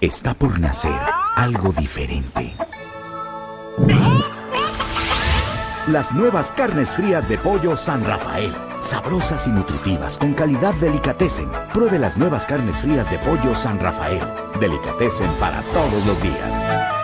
Está por nacer algo diferente. Las nuevas carnes frías de pollo San Rafael. Sabrosas y nutritivas, con calidad delicatessen. Pruebe las nuevas carnes frías de pollo San Rafael. Delicatessen para todos los días.